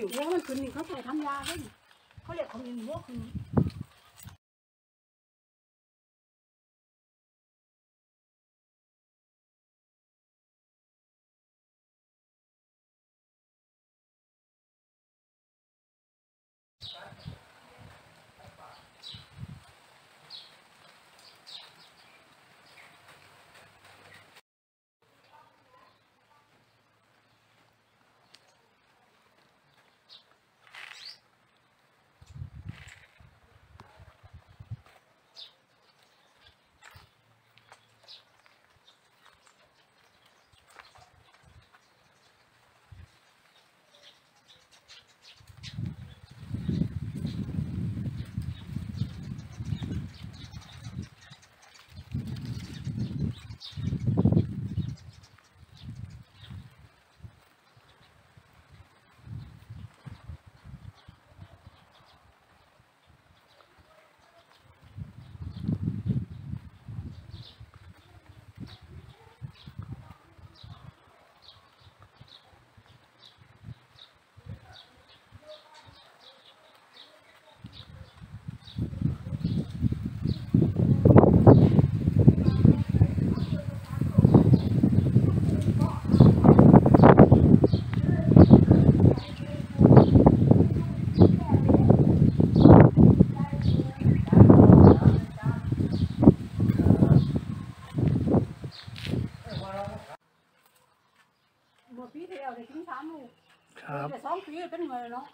สิวหัวมันคืนนี่เขาใส่ทำยาเล่นเขาเรียกของอินหัวขึ้น หมดปีเดียวได้ถึงสามลูก ครับ แต่สองปีเป็นเงินเนาะ